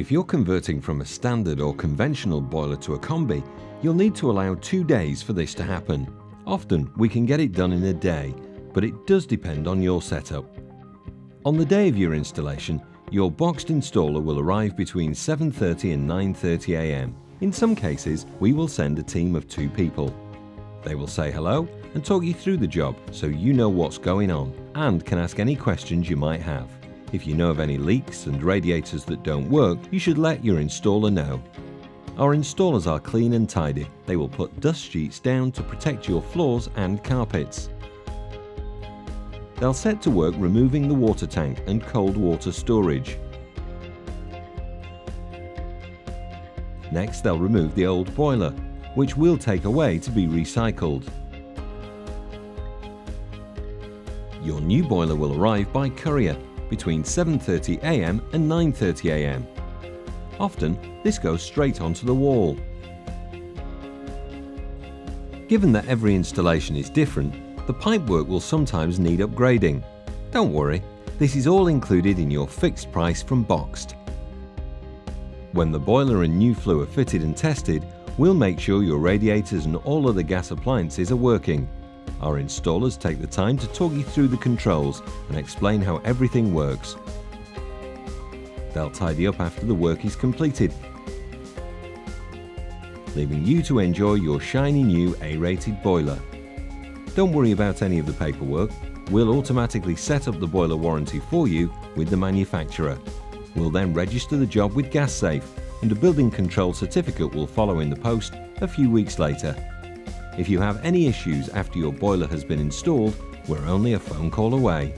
If you're converting from a standard or conventional boiler to a combi, you'll need to allow two days for this to happen. Often we can get it done in a day, but it does depend on your setup. On the day of your installation, your BOXT installer will arrive between 7.30 and 9.30am. In some cases, we will send a team of two people. They will say hello and talk you through the job so you know what's going on and can ask any questions you might have. If you know of any leaks and radiators that don't work, you should let your installer know. Our installers are clean and tidy. They will put dust sheets down to protect your floors and carpets. They'll set to work removing the water tank and cold water storage. Next they'll remove the old boiler, which we'll take away to be recycled. Your new boiler will arrive by courier between 7.30am and 9.30am. Often, this goes straight onto the wall. Given that every installation is different, the pipework will sometimes need upgrading. Don't worry, this is all included in your fixed price from BOXT. When the boiler and new flue are fitted and tested, we'll make sure your radiators and all other gas appliances are working our installers take the time to talk you through the controls and explain how everything works. They'll tidy up after the work is completed, leaving you to enjoy your shiny new A-rated boiler. Don't worry about any of the paperwork, we'll automatically set up the boiler warranty for you with the manufacturer. We'll then register the job with Gas Safe and a building control certificate will follow in the post a few weeks later. If you have any issues after your boiler has been installed, we're only a phone call away.